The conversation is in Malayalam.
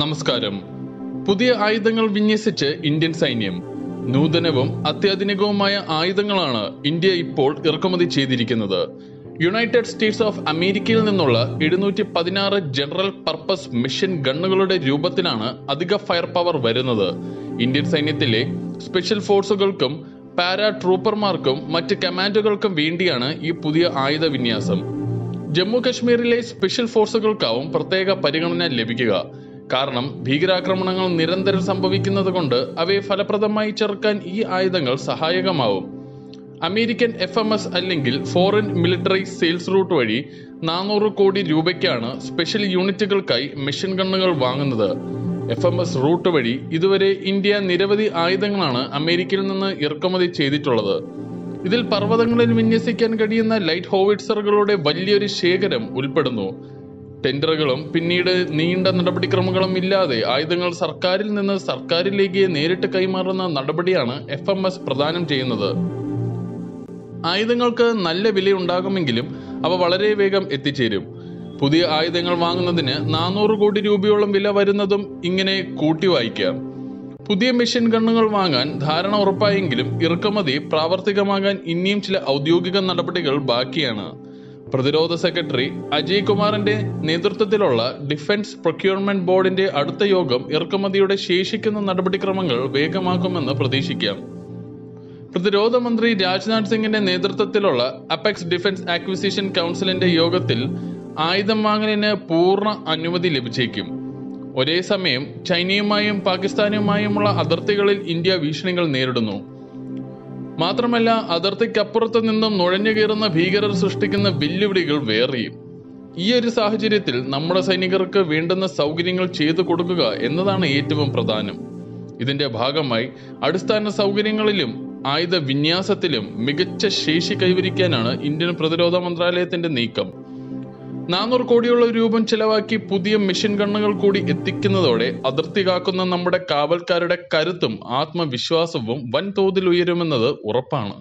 നമസ്കാരം. പുതിയ ആയുധങ്ങൾ വിന്യസിച്ച് ഇന്ത്യൻ സൈന്യം നൂതനവും അത്യാധുനികവുമായ ആയുധങ്ങളാണ് ഇന്ത്യ ഇപ്പോൾ ഇറക്കുമതി ചെയ്തിരിക്കുന്നത്. യുണൈറ്റഡ് സ്റ്റേറ്റ്സ് ഓഫ് അമേരിക്കയിൽ നിന്നുള്ള എഴുന്നൂറ്റി പതിനാറ് ജനറൽ പർപ്പസ് മിഷൻ ഗണ്ണുകളുടെ രൂപത്തിലാണ് അധിക ഫയർ പവർ വരുന്നത്. ഇന്ത്യൻ സൈന്യത്തിലെ സ്പെഷ്യൽ ഫോഴ്സുകൾക്കും പാരാ ട്രൂപ്പർമാർക്കും മറ്റ് കമാൻഡോകൾക്കും വേണ്ടിയാണ് ഈ പുതിയ ആയുധ വിന്യാസം ജമ്മു കശ്മീരിലെ സ്പെഷ്യൽ ഫോഴ്സുകൾക്കാവും പ്രത്യേക പരിഗണന ലഭിക്കുക. കാരണം ഭീകരാക്രമണങ്ങൾ നിരന്തരം സംഭവിക്കുന്നത് കൊണ്ട് അവയെ ഫലപ്രദമായി ചെറുക്കാൻ ഈ ആയുധങ്ങൾ സഹായകമാവും. അമേരിക്കൻ എഫ് എം എസ് അല്ലെങ്കിൽ ഫോറിൻ മിലിറ്ററി സെയിൽസ് റൂട്ട് വഴി നാനൂറ് കോടി രൂപയ്ക്കാണ് സ്പെഷ്യൽ യൂണിറ്റുകൾക്കായി മെഷീൻ ഗണ്ണുകൾ വാങ്ങുന്നത്. എഫ് എം എസ് റൂട്ട് വഴി ഇതുവരെ ഇന്ത്യ നിരവധി ആയുധങ്ങളാണ് അമേരിക്കയിൽ നിന്ന് ഇറക്കുമതി ചെയ്തിട്ടുള്ളത്. ഇതിൽ പർവതങ്ങളിൽ വിന്യസിക്കാൻ കഴിയുന്ന ലൈറ്റ് ഹോവിറ്റ്സറുകളുടെ വലിയൊരു ശേഖരം ഉൾപ്പെടുന്നു. ടെൻഡറുകളും പിന്നീട് നീണ്ട നടപടിക്രമങ്ങളും ഇല്ലാതെ ആയുധങ്ങൾ സർക്കാരിൽ നിന്ന് സർക്കാരിലേക്ക് നേരിട്ട് കൈമാറുന്ന നടപടിയാണ് എഫ് എം എസ് പ്രദാനം ചെയ്യുന്നത്. ആയുധങ്ങൾക്ക് നല്ല വിലയുണ്ടാകുമെങ്കിലും അവ വളരെ വേഗം എത്തിച്ചേരും. പുതിയ ആയുധങ്ങൾ വാങ്ങുന്നതിന് നാനൂറ് കോടി രൂപയോളം വില വരുന്നതും ഇങ്ങനെ കൂട്ടി വായിക്കാം. പുതിയ മെഷീൻ ഗണ്ണുകൾ വാങ്ങാൻ ധാരണ ഉറപ്പായെങ്കിലും ഇറക്കുമതി പ്രാവർത്തികമാകാൻ ഇനിയും ചില ഔദ്യോഗിക നടപടികൾ ബാക്കിയാണ്. പ്രതിരോധ സെക്രട്ടറി അജയ് കുമാറിന്റെ നേതൃത്വത്തിലുള്ള ഡിഫൻസ് പ്രൊക്യൂർമെന്റ് ബോർഡിന്റെ അടുത്ത യോഗം ഇറക്കുമതിയുടെ ശേഷിക്കുന്ന നടപടിക്രമങ്ങൾ വേഗമാക്കുമെന്ന് പ്രതീക്ഷിക്കാം. പ്രതിരോധ മന്ത്രി രാജ്നാഥ് സിംഗിന്റെ നേതൃത്വത്തിലുള്ള അപെക്സ് ഡിഫൻസ് ആക്വിസിഷൻ കൗൺസിലിന്റെ യോഗത്തിൽ ആയുധം വാങ്ങലിന് പൂർണ അനുമതി ലഭിച്ചേക്കും. ഒരേ സമയം ചൈനയുമായും പാകിസ്ഥാനുമായുമുള്ള അതിർത്തികളിൽ ഇന്ത്യ ഭീഷണികൾ നേരിടുന്നു. മാത്രമല്ല അതിർത്തിക്കപ്പുറത്ത് നിന്നും നുഴഞ്ഞു കയറുന്ന ഭീകരർ സൃഷ്ടിക്കുന്ന വെല്ലുവിളികൾ വേറെയും. ഈ ഒരു സാഹചര്യത്തിൽ നമ്മുടെ സൈനികർക്ക് വേണ്ടുന്ന സൗകര്യങ്ങൾ ചെയ്തു കൊടുക്കുക എന്നതാണ് ഏറ്റവും പ്രധാനം. ഇതിന്റെ ഭാഗമായി അടിസ്ഥാന സൗകര്യങ്ങളിലും ആയുധ വിന്യാസത്തിലും മികച്ച ശേഷി കൈവരിക്കാനാണ് ഇന്ത്യൻ പ്രതിരോധ മന്ത്രാലയത്തിന്റെ നീക്കം. നാനൂറ് കോടിയുള്ള രൂപം ചെലവാക്കി പുതിയ മെഷീൻ ഗണ്ണുകൾ കൂടി എത്തിക്കുന്നതോടെ അതിർത്തി കാക്കുന്ന നമ്മുടെ കാവൽക്കാരുടെ കരുത്തും ആത്മവിശ്വാസവും വൻതോതിൽ ഉയരുമെന്നത് ഉറപ്പാണ്.